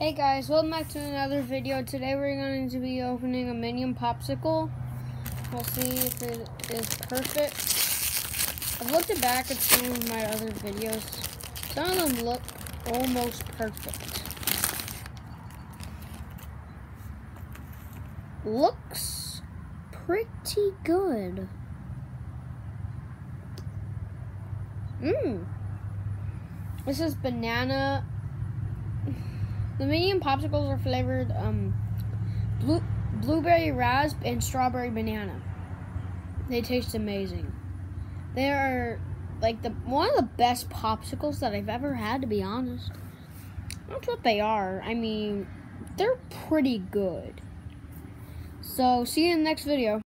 Hey guys, welcome back to another video. Today we're going to be opening a Minion Popsicle. We'll see if it is perfect. I've looked it back at some of my other videos. Some of them look almost perfect. Looks pretty good. Mmm. This is banana the Minion popsicles are flavored um, blue, blueberry rasp and strawberry banana. They taste amazing. They are like the one of the best popsicles that I've ever had, to be honest. That's what they are. I mean, they're pretty good. So, see you in the next video.